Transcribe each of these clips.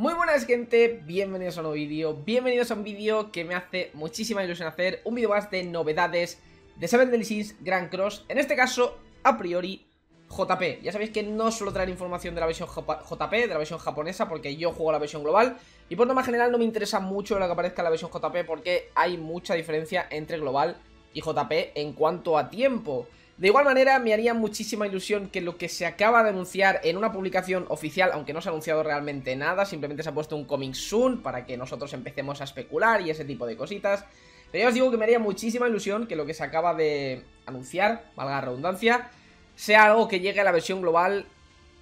Muy buenas gente, bienvenidos a un nuevo vídeo, bienvenidos a un vídeo que me hace muchísima ilusión hacer, un vídeo más de novedades de Seven Deadly Sins Grand Cross, en este caso, a priori, JP. Ya sabéis que no suelo traer información de la versión JP, de la versión japonesa, porque yo juego la versión global, y por norma general no me interesa mucho lo que aparezca en la versión JP, porque hay mucha diferencia entre global y JP en cuanto a tiempo. De igual manera, me haría muchísima ilusión que lo que se acaba de anunciar en una publicación oficial, aunque no se ha anunciado realmente nada, simplemente se ha puesto un coming soon para que nosotros empecemos a especular y ese tipo de cositas. Pero ya os digo que me haría muchísima ilusión que lo que se acaba de anunciar, valga la redundancia, sea algo que llegue a la versión global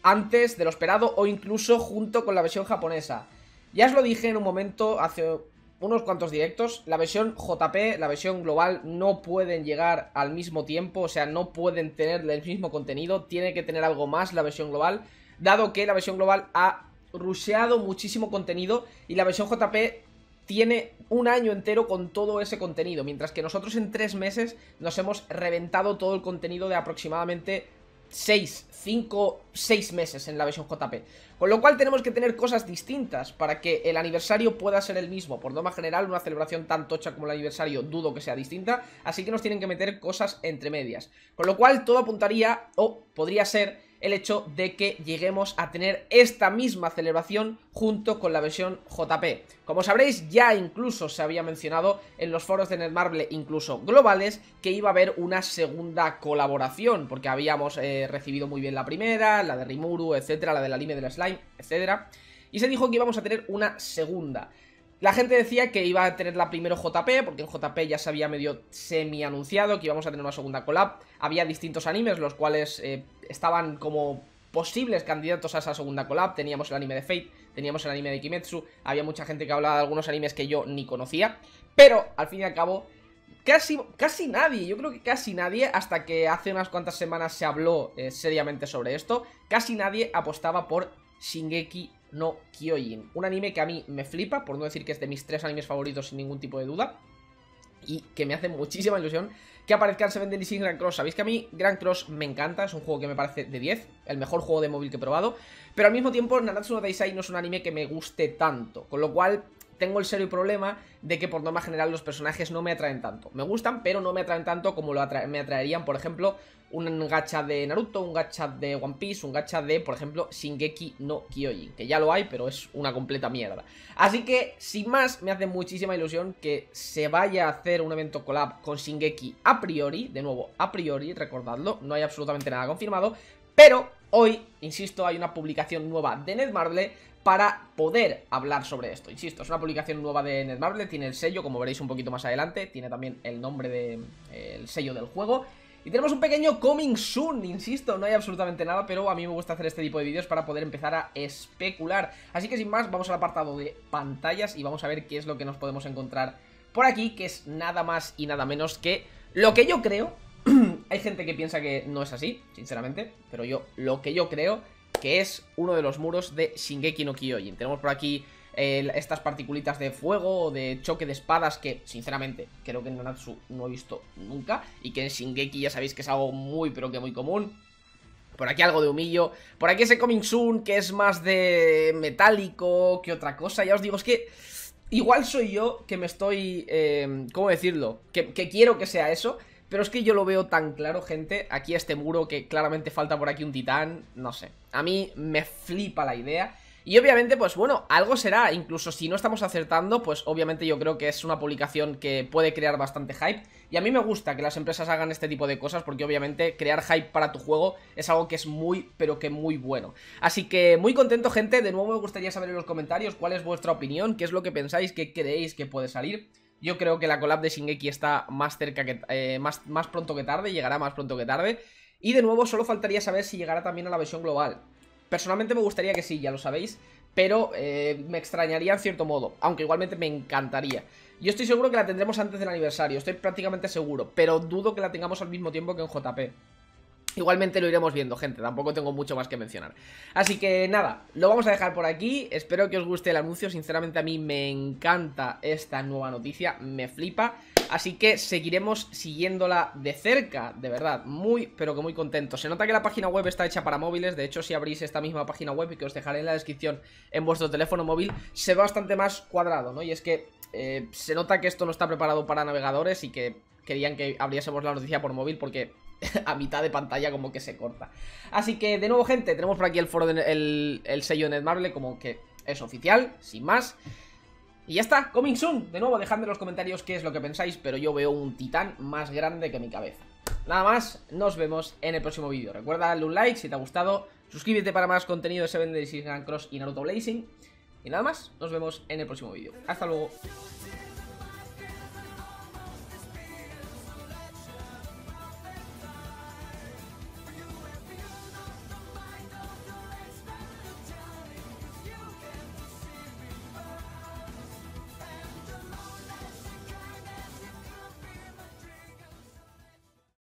antes de lo esperado o incluso junto con la versión japonesa. Ya os lo dije en un momento hace unos cuantos directos. La versión JP, la versión global, no pueden llegar al mismo tiempo, o sea, no pueden tener el mismo contenido, tiene que tener algo más la versión global, dado que la versión global ha rusheado muchísimo contenido y la versión JP tiene un año entero con todo ese contenido, mientras que nosotros en tres meses nos hemos reventado todo el contenido de aproximadamente 6, 5, 6 meses en la versión JP. Con lo cual tenemos que tener cosas distintas para que el aniversario pueda ser el mismo. Por norma general, una celebración tan tocha como el aniversario dudo que sea distinta, así que nos tienen que meter cosas entre medias. Con lo cual todo apuntaría, o podría ser, el hecho de que lleguemos a tener esta misma celebración junto con la versión JP. Como sabréis, ya incluso se había mencionado en los foros de Netmarble, incluso globales, que iba a haber una segunda colaboración, porque habíamos eh, recibido muy bien la primera, la de Rimuru, etcétera, la del anime del slime, etcétera, y se dijo que íbamos a tener una segunda. La gente decía que iba a tener la primero JP, porque en JP ya se había medio semi-anunciado que íbamos a tener una segunda collab. Había distintos animes, los cuales eh, estaban como posibles candidatos a esa segunda collab. Teníamos el anime de Fate, teníamos el anime de Kimetsu, había mucha gente que hablaba de algunos animes que yo ni conocía. Pero, al fin y al cabo, casi, casi nadie, yo creo que casi nadie, hasta que hace unas cuantas semanas se habló eh, seriamente sobre esto, casi nadie apostaba por Shingeki no Kyojin. Un anime que a mí me flipa, por no decir que es de mis tres animes favoritos sin ningún tipo de duda. Y que me hace muchísima ilusión que aparezca en Seven Deadly Sins Grand Cross. Sabéis que a mí Grand Cross me encanta, es un juego que me parece de 10, el mejor juego de móvil que he probado. Pero al mismo tiempo Nanatsu no Daisai no es un anime que me guste tanto. Con lo cual tengo el serio problema de que por norma general los personajes no me atraen tanto. Me gustan, pero no me atraen tanto como lo me atraerían, por ejemplo, un gacha de Naruto, un gacha de One Piece, un gacha de, por ejemplo, Shingeki no Kyojin, que ya lo hay, pero es una completa mierda. Así que, sin más, me hace muchísima ilusión que se vaya a hacer un evento collab con Shingeki a priori, de nuevo, a priori, recordadlo, no hay absolutamente nada confirmado, pero hoy, insisto, hay una publicación nueva de Netmarble para poder hablar sobre esto. Insisto, es una publicación nueva de Netmarble, tiene el sello, como veréis un poquito más adelante, tiene también el nombre del de, sello del juego. Y tenemos un pequeño coming soon, insisto, no hay absolutamente nada, pero a mí me gusta hacer este tipo de vídeos para poder empezar a especular. Así que sin más, vamos al apartado de pantallas y vamos a ver qué es lo que nos podemos encontrar por aquí, que es nada más y nada menos que lo que yo creo. Hay gente que piensa que no es así, sinceramente, pero yo, lo que yo creo que es uno de los muros de Shingeki no Kyojin. Tenemos por aquí eh, estas particulitas de fuego o de choque de espadas que, sinceramente, creo que en Nanatsu no he visto nunca y que en Shingeki ya sabéis que es algo muy, pero que muy común. Por aquí algo de humillo. Por aquí ese Coming Soon que es más de metálico que otra cosa. Ya os digo, es que igual soy yo que me estoy... Eh, ¿Cómo decirlo? Que, que quiero que sea eso. Pero es que yo lo veo tan claro, gente. Aquí este muro que claramente falta por aquí un titán. No sé. A mí me flipa la idea. Y obviamente, pues bueno, algo será. Incluso si no estamos acertando, pues obviamente yo creo que es una publicación que puede crear bastante hype. Y a mí me gusta que las empresas hagan este tipo de cosas porque obviamente crear hype para tu juego es algo que es muy, pero que muy bueno. Así que muy contento, gente. De nuevo me gustaría saber en los comentarios cuál es vuestra opinión, qué es lo que pensáis, qué creéis que puede salir. Yo creo que la collab de Shingeki está más cerca que eh, más, más pronto que tarde, llegará más pronto que tarde. Y de nuevo, solo faltaría saber si llegará también a la versión global. Personalmente me gustaría que sí, ya lo sabéis, pero eh, me extrañaría en cierto modo, aunque igualmente me encantaría. Yo estoy seguro que la tendremos antes del aniversario, estoy prácticamente seguro, pero dudo que la tengamos al mismo tiempo que en JP. Igualmente lo iremos viendo, gente, tampoco tengo mucho más que mencionar. Así que nada, lo vamos a dejar por aquí. Espero que os guste el anuncio, sinceramente a mí me encanta esta nueva noticia Me flipa, así que seguiremos siguiéndola de cerca De verdad, muy, pero que muy contento. Se nota que la página web está hecha para móviles De hecho, si abrís esta misma página web y que os dejaré en la descripción en vuestro teléfono móvil Se ve bastante más cuadrado, ¿no? Y es que eh, se nota que esto no está preparado para navegadores y que querían que abriésemos la noticia por móvil porque a mitad de pantalla como que se corta. Así que, de nuevo, gente, tenemos por aquí el foro del el sello Netmarble como que es oficial, sin más. Y ya está, coming soon. De nuevo, dejadme en los comentarios qué es lo que pensáis, pero yo veo un titán más grande que mi cabeza. Nada más, nos vemos en el próximo vídeo. Recuerda darle un like si te ha gustado, suscríbete para más contenido de Seven Days Grand Cross y Naruto Blazing. Y nada más, nos vemos en el próximo vídeo. Hasta luego.